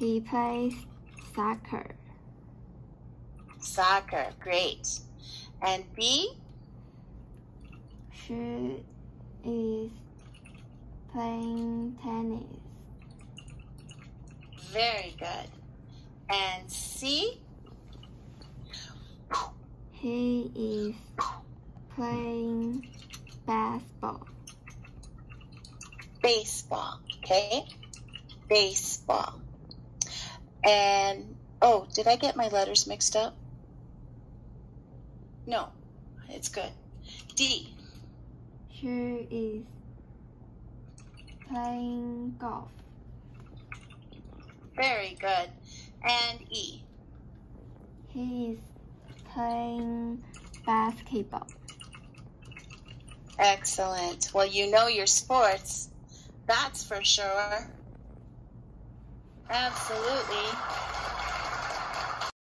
He plays soccer. Soccer, great. And B? She is playing tennis. Very good. And C? He is playing basketball. Baseball, okay? Baseball. And, oh, did I get my letters mixed up? No, it's good. D. She is playing golf. Very good. And E. He is playing basketball. Excellent. Well, you know your sports. That's for sure. Absolutely.